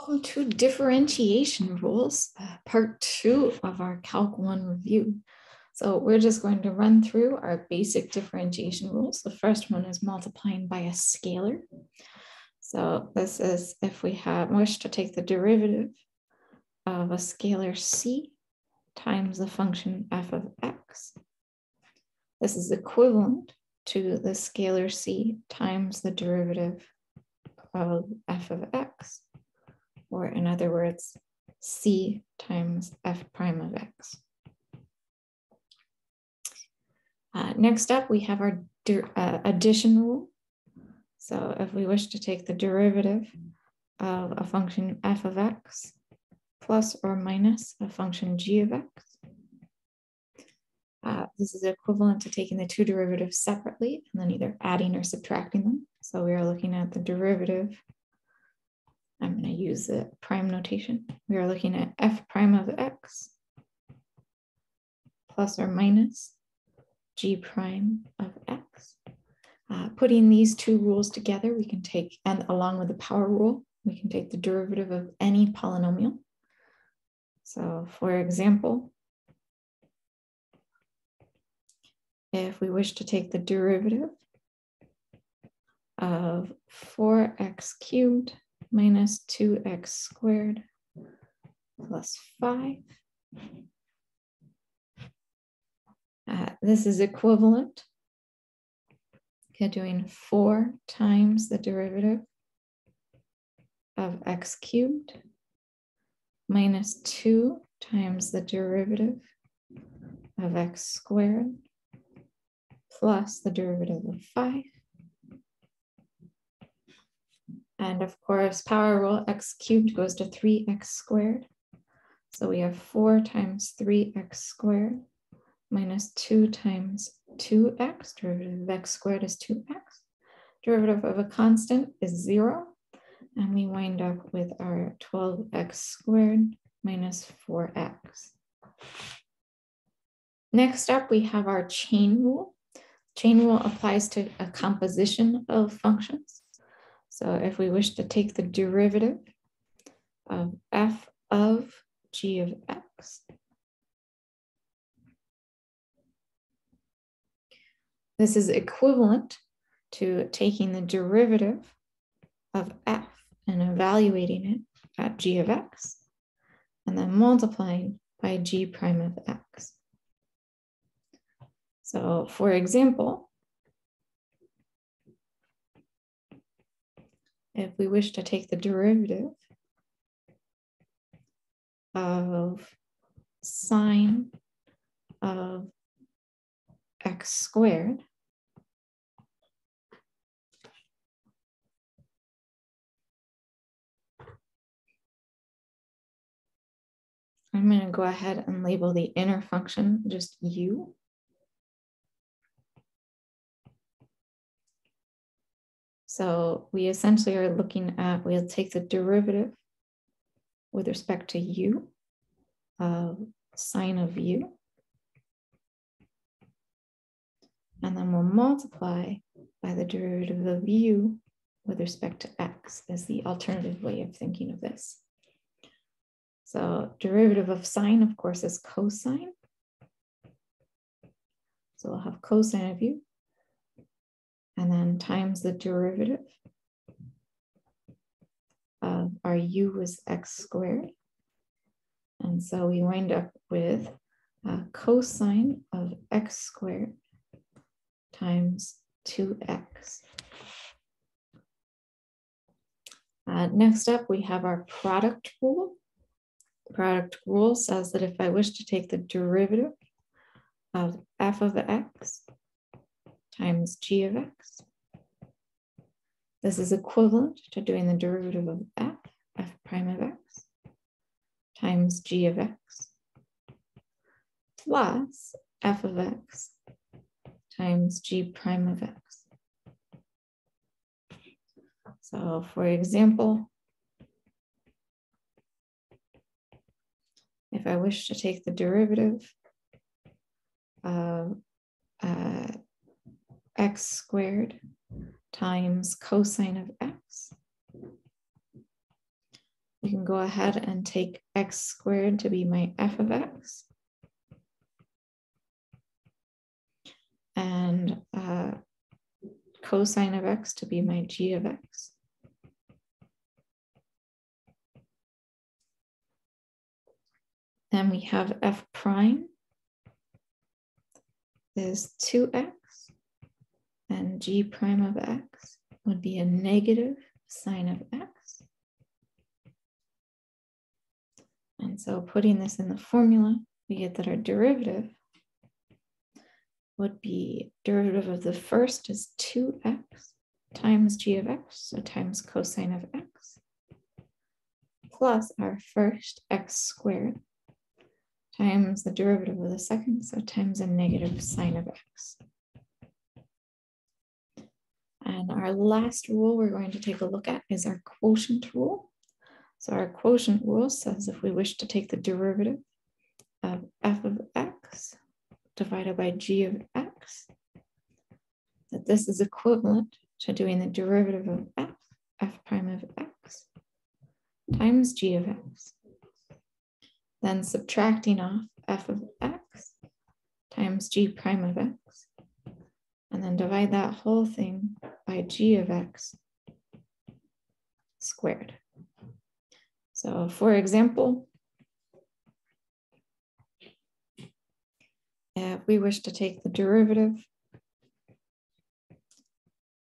Welcome to differentiation rules, uh, part two of our Calc 1 review. So we're just going to run through our basic differentiation rules. The first one is multiplying by a scalar. So this is if we have wish to take the derivative of a scalar c times the function f of x. This is equivalent to the scalar c times the derivative of f of x or in other words, c times f prime of x. Uh, next up, we have our uh, addition rule. So if we wish to take the derivative of a function f of x plus or minus a function g of x, uh, this is equivalent to taking the two derivatives separately and then either adding or subtracting them. So we are looking at the derivative I'm going to use the prime notation. We are looking at f prime of x plus or minus g prime of x. Uh, putting these two rules together, we can take, and along with the power rule, we can take the derivative of any polynomial. So for example, if we wish to take the derivative of 4x cubed minus 2x squared plus 5. Uh, this is equivalent to doing 4 times the derivative of x cubed minus 2 times the derivative of x squared plus the derivative of 5 and of course, power rule, x cubed goes to 3x squared. So we have 4 times 3x squared minus 2 times 2x. Derivative of x squared is 2x. Derivative of a constant is 0. And we wind up with our 12x squared minus 4x. Next up, we have our chain rule. Chain rule applies to a composition of functions. So if we wish to take the derivative of f of g of x, this is equivalent to taking the derivative of f and evaluating it at g of x, and then multiplying by g prime of x. So for example, if we wish to take the derivative of sine of x squared, I'm going to go ahead and label the inner function just u. So we essentially are looking at, we'll take the derivative with respect to u of sine of u. And then we'll multiply by the derivative of u with respect to x as the alternative way of thinking of this. So derivative of sine, of course, is cosine. So we'll have cosine of u and then times the derivative of our u was x squared. And so we wind up with cosine of x squared times 2x. Uh, next up, we have our product rule. Product rule says that if I wish to take the derivative of f of the x times g of x. This is equivalent to doing the derivative of f, f prime of x, times g of x, plus f of x times g prime of x. So for example, if I wish to take the derivative of uh, x squared times cosine of x. We can go ahead and take x squared to be my f of x. And uh, cosine of x to be my g of x. Then we have f prime is 2x and g prime of x would be a negative sine of x. And so putting this in the formula, we get that our derivative would be derivative of the first is 2x times g of x, so times cosine of x, plus our first x squared times the derivative of the second, so times a negative sine of x. And our last rule we're going to take a look at is our quotient rule. So our quotient rule says if we wish to take the derivative of f of x divided by g of x, that this is equivalent to doing the derivative of f, f prime of x, times g of x, then subtracting off f of x times g prime of x, and then divide that whole thing by g of x squared. So for example, if we wish to take the derivative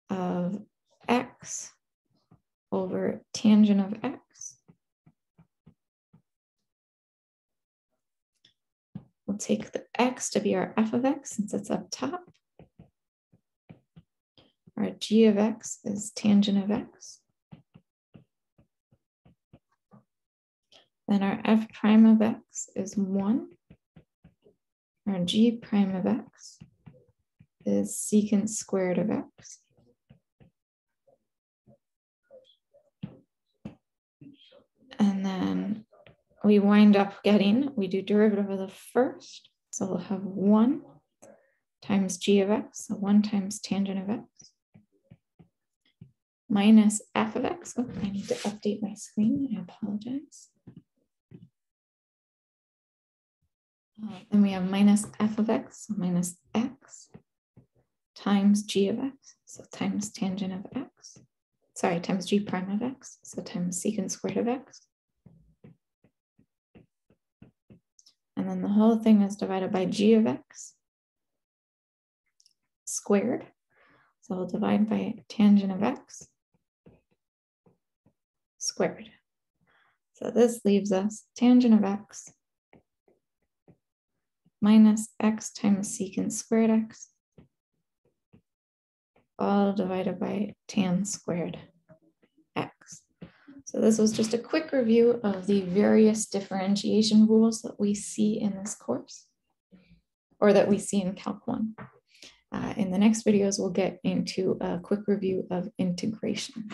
of x over tangent of x, we'll take the x to be our f of x since it's up top. Our g of x is tangent of x. Then our f prime of x is 1 our g prime of x is secant squared of x. And then we wind up getting, we do derivative of the first. So we'll have 1 times g of x, so 1 times tangent of x, minus f of x. Oh, I need to update my screen. I apologize. Uh, then we have minus f of x, so minus x times g of x, so times tangent of x. Sorry, times g prime of x, so times secant squared of x. And then the whole thing is divided by g of x squared. So we'll divide by tangent of x squared. So this leaves us tangent of x minus x times secant squared x, all divided by tan squared x. So this was just a quick review of the various differentiation rules that we see in this course, or that we see in Calc 1. Uh, in the next videos, we'll get into a quick review of integration.